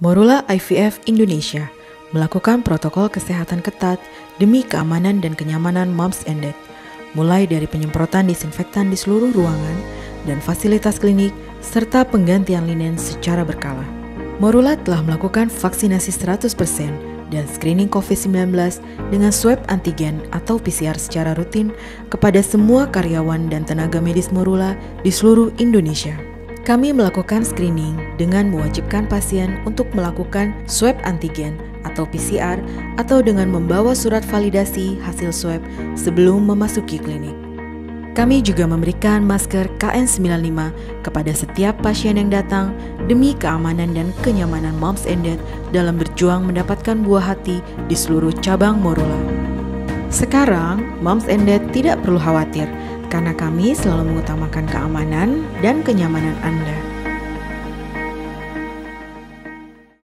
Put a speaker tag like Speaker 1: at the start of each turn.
Speaker 1: Morula IVF Indonesia melakukan protokol kesehatan ketat demi keamanan dan kenyamanan moms and dad, mulai dari penyemprotan disinfektan di seluruh ruangan dan fasilitas klinik, serta penggantian linen secara berkala. Morula telah melakukan vaksinasi 100% dan screening COVID-19 dengan swab antigen atau PCR secara rutin kepada semua karyawan dan tenaga medis Morula di seluruh Indonesia. Kami melakukan screening dengan mewajibkan pasien untuk melakukan swab antigen atau PCR atau dengan membawa surat validasi hasil swab sebelum memasuki klinik. Kami juga memberikan masker KN95 kepada setiap pasien yang datang demi keamanan dan kenyamanan moms and dad dalam berjuang mendapatkan buah hati di seluruh cabang Morula. Sekarang, moms and dad tidak perlu khawatir karena kami selalu mengutamakan keamanan dan kenyamanan Anda.